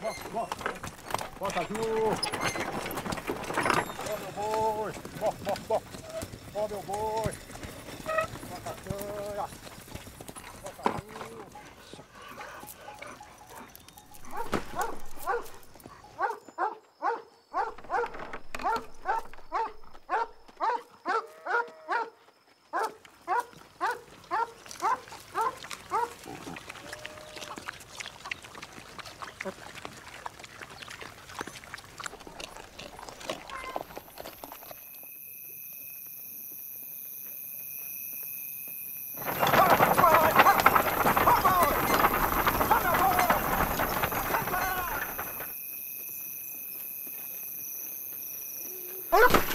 Ó meu boi. Ó, ó, ó. Ó meu boi. Ó a castanha. Ó caju. Oh!